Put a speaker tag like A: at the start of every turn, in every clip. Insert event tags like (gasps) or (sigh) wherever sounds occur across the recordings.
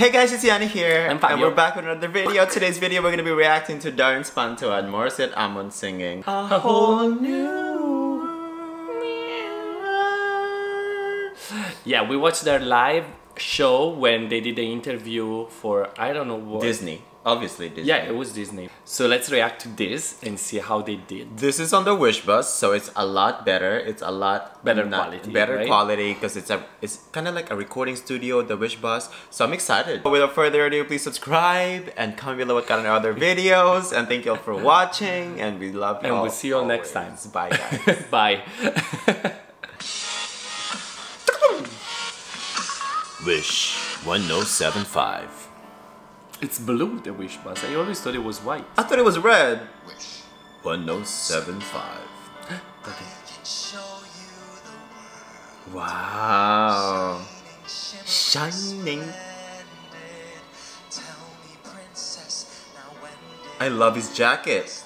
A: Hey guys, it's Yani here,
B: I'm Fabio.
A: and we're back with another video. Today's video, we're gonna be reacting to Darren Espanto and Morissette Amon singing A Whole New
B: Yeah, we watched their live show when they did the interview for I don't know what.
A: Disney. Obviously, Disney.
B: Yeah, it was Disney. So let's react to this and see how they did.
A: This is on the Wish Bus, so it's a lot better. It's a lot
B: Better
A: not-
B: quality,
A: Better
B: right?
A: quality because it's a it's kind of like a recording studio, the Wish Bus. So I'm excited. But without further ado, please subscribe and comment below what kind of other videos. And thank you all for watching. And we love you.
B: And
A: all
B: we'll see you all next time.
A: Bye, guys. (laughs)
B: Bye.
A: Wish 1075.
B: It's blue, the wish bus. I always thought it was white.
A: I thought it was red. Wish. 1075. (gasps) Wow. Shining. I love his jacket.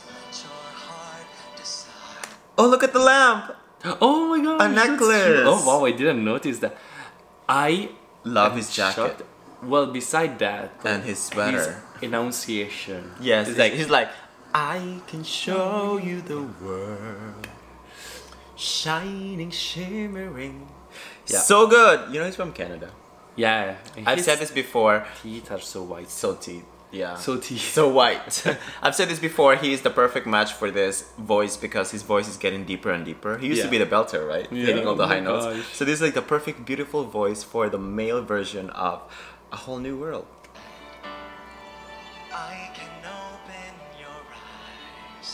A: Oh, look at the lamp. (gasps)
B: Oh my god.
A: A necklace.
B: Oh wow, I didn't notice that. I
A: Love his jacket.
B: shocked. Well, beside that,
A: And his sweater.
B: his enunciation.
A: Yes,
B: It's
A: he's like he's like, I can show you the world, shining, shimmering.
B: Yeah.
A: So good. You know he's from Canada.
B: yeah.
A: I've said this before.
B: Teeth are so white.
A: So teeth. Yeah.
B: So teeth.
A: so white. (laughs) (laughs) I've said this before. He is the perfect match for this voice because his voice is getting deeper and deeper. He used to be the belter, right?
B: Yeah,
A: Hitting all the
B: oh
A: high notes.
B: gosh.
A: So this is like the perfect, beautiful voice for the male version of a whole new world.
C: I can open your eyes,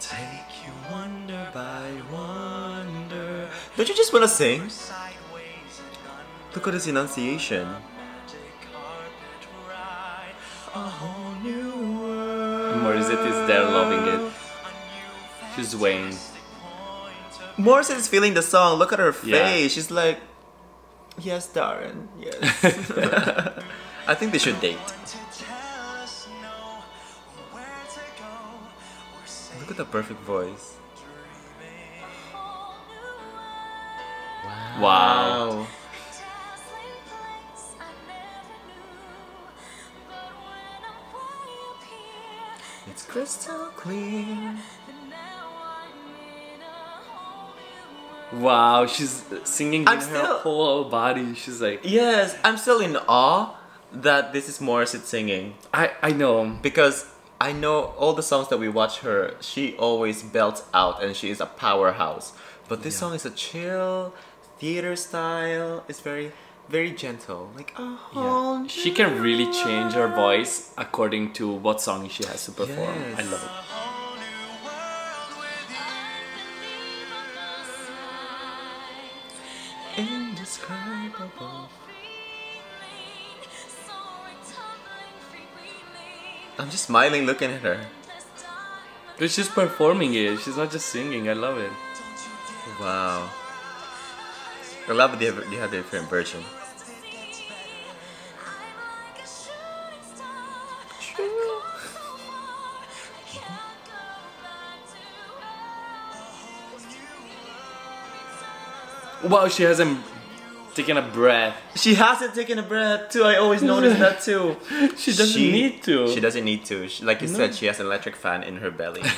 C: take you wonder by wonder,
A: Don't you just want to sing?
C: sideways and under
A: Look at his enunciation.
C: magic carpet ride, a whole new world,
B: Morissette is there loving it. She's weighing.
C: fantastic
A: Morissette is feeling the song. Look at her face.
B: Yeah.
A: She's like, yes, Darren. Yes. (laughs) I think they should date.
C: to tell us no where to go. We're safe
A: Look at the perfect voice.
C: dreaming.
B: Wow.
A: It's crystal clear.
B: Wow, she's singing
A: I'm
B: in
A: still-
B: her whole body. She's like,
A: Yes, I'm still in awe that this is Morissette singing
B: I I know.
A: because I know all the songs that we watch her, she always belts out and she is a powerhouse. But this song is a chill theater style. It's very very gentle. Like oh
B: Yeah. She can really change her voice according to what song she has to perform. I love it.
A: Indescribable. I'm just smiling looking at her.
B: But she's performing it. She's not just singing. I love it.
A: Wow. I love they have, they have a different version.
B: Wow, she hasn't taken a breath.
A: She hasn't taken a breath too. I always notice that too. (laughs)
B: She doesn't need to.
A: She doesn't need to. She, like you said, she has an electric fan in her belly. (laughs)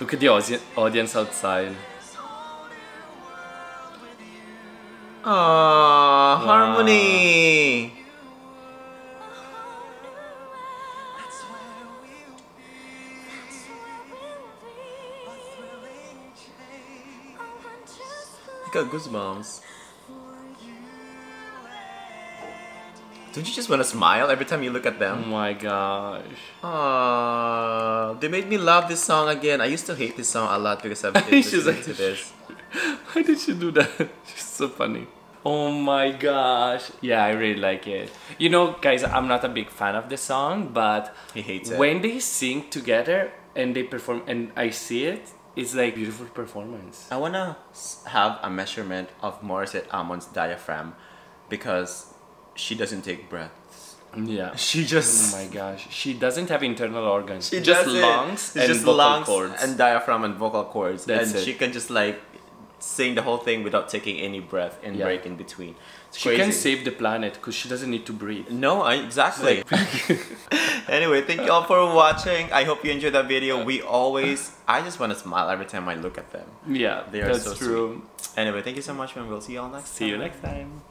B: Look at the audi- audience outside.
A: Aww, harmony. I got goosebumps. Don't you just want to smile every time you look at them?
B: Oh my gosh.
A: Aww, they made me love this song again. I used to hate this song a lot because I've (laughs) been listening
B: like-
A: to this. (laughs)
B: Why did she do that? (laughs) She's so funny. Oh my gosh. Yeah, I really like it. You know, guys, I'm not a big fan of the song, but
A: He hates it.
B: when they sing together and they perform and I see it, it's like beautiful performance.
A: I wanna have a measurement of Morissette Amon's diaphragm because she doesn't take breaths.
B: Yeah.
A: She just.
B: Oh my gosh. She doesn't have internal organs.
A: she
B: just lungs and
A: just
B: vocal
A: lungs
B: cords.
A: and diaphragm and vocal cords,
B: That's
A: and
B: it.
A: she can just like sing the whole thing without taking any breath and
B: Yeah.
A: break in between. It's
B: She can save the planet because she doesn't need to breathe.
A: No, I, exactly. (laughs) (laughs) anyway, thank you all for watching. I hope you enjoyed that video. We always, I just want to smile every time I look at them.
B: Yeah,
A: They are
B: that's
A: so
B: true.
A: Anyway, thank you so much, and we'll see you all next time.
B: See you next time.